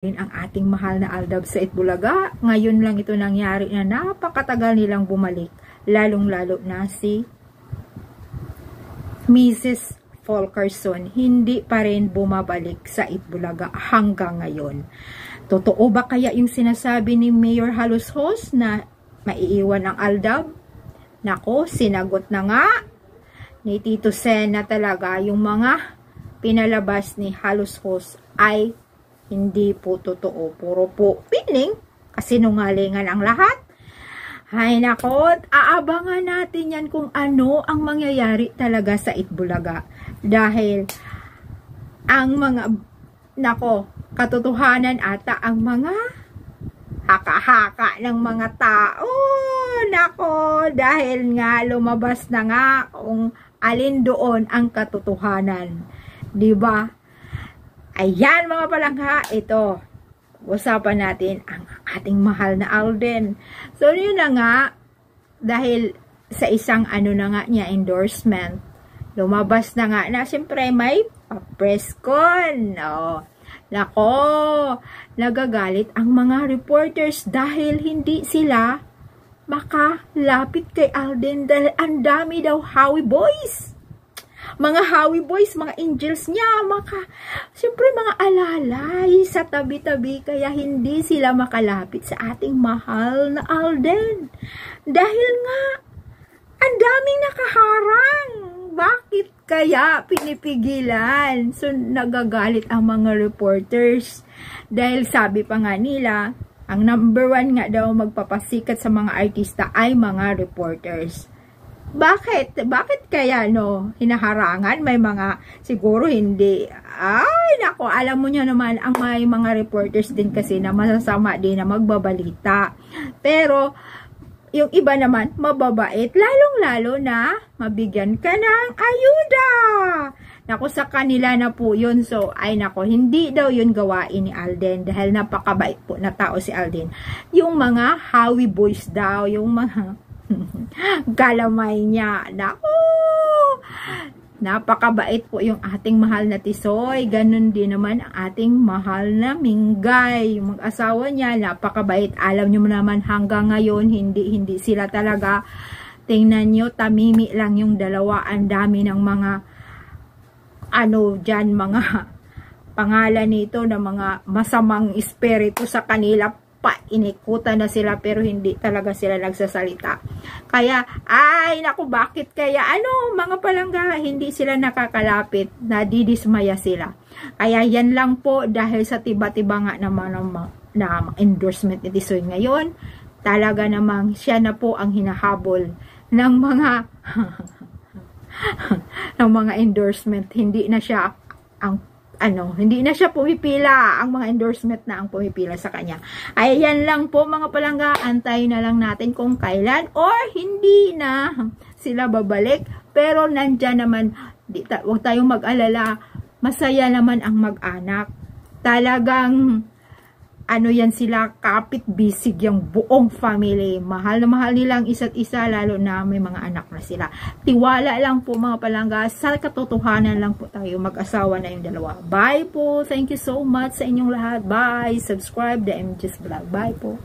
ang ating mahal na Aldab sa Itbulaga. Ngayon lang ito nangyari na napakatagal nilang bumalik. Lalong-lalo na si Mrs. Fulkerson. Hindi pa rin bumabalik sa Itbulaga hanggang ngayon. Totoo ba kaya yung sinasabi ni Mayor Halushos na maiiwan ang Aldab? Nako, sinagot na nga ni Tito Sen na talaga yung mga pinalabas ni Halushos ay hindi po totoo. Puro po piling. Kasi nungalingan ang lahat. Hay nako, aabangan natin yan kung ano ang mangyayari talaga sa Itbulaga. Dahil ang mga, nako, katotohanan ata ang mga haka-haka ng mga tao. Nako, dahil nga lumabas na nga kung alin doon ang katotohanan. 'Di ba? Ayan mga palangha, ito. Usapan natin ang ating mahal na Alden. So yun na nga, dahil sa isang ano na nga niya, endorsement, lumabas na nga na siyempre may press con. Oh. Nako, nagagalit ang mga reporters dahil hindi sila makalapit kay Alden dahil ang dami daw Howie Boys mga Howie Boys, mga angels niya, maka, siyempre mga alalay sa tabi-tabi, kaya hindi sila makalapit sa ating mahal na Alden. Dahil nga, ang daming nakaharang. Bakit kaya pinipigilan? So, nagagalit ang mga reporters. Dahil sabi pa nga nila, ang number one nga daw magpapasikat sa mga artista ay mga reporters. Bakit? Bakit kaya no hinaharangan? May mga siguro hindi. Ay, nako, alam mo niyo naman ang may mga reporters din kasi na masasama din na magbabalita. Pero yung iba naman mababait, lalong-lalo na mabigyan ka ng ayuda. Nako sa kanila na po yun. So, ay nako, hindi daw yun gawain ni Alden dahil napakabait po na tao si Alden. Yung mga Howie boys daw, yung mga Galamay niya. Naku! Napakabait po yung ating mahal na tisoy. Ganon din naman ang ating mahal na minggay. Yung mag-asawa niya, napakabait. Alam niyo naman hanggang ngayon, hindi, hindi sila talaga. Tingnan niyo, tamimi lang yung dalawa. Ang dami ng mga, ano dyan, mga pangalan nito na mga masamang espiritu sa kanila pa inikutan na sila pero hindi talaga sila nagsasalita. Kaya, ay, naku, bakit kaya, ano, mga palangga, hindi sila nakakalapit, nadidismaya sila. Kaya yan lang po, dahil sa tiba-tiba nga naman na endorsement ni Tisoy ngayon, talaga namang siya na po ang hinahabol ng mga ng mga endorsement. Hindi na siya ang ano, hindi na siya pumipila. Ang mga endorsement na ang pumipila sa kanya. Ayan lang po mga palangga. Antayin na lang natin kung kailan or hindi na sila babalik. Pero nandyan naman, di, ta, huwag tayong mag-alala. Masaya naman ang mag-anak. Talagang ano yan sila, kapit bisig yung buong family. Mahal na mahal nilang isa't isa, lalo na may mga anak na sila. Tiwala lang po mga palangga, sa katotohanan lang po tayo, mag-asawa na yung dalawa. Bye po! Thank you so much sa inyong lahat. Bye! Subscribe the MJ's Vlog. Bye po!